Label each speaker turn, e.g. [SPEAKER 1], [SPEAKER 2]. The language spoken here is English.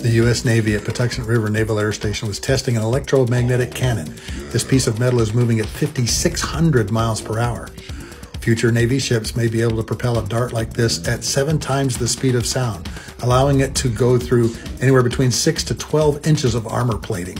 [SPEAKER 1] The U.S. Navy at Patuxent River Naval Air Station was testing an electromagnetic cannon. This piece of metal is moving at 5,600 miles per hour. Future Navy ships may be able to propel a dart like this at seven times the speed of sound, allowing it to go through anywhere between 6 to 12 inches of armor plating.